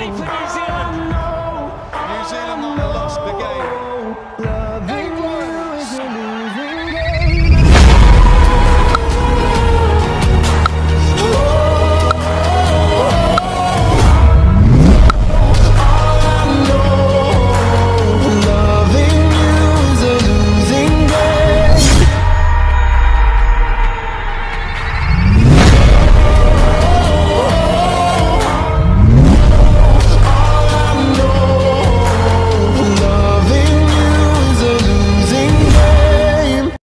Anthony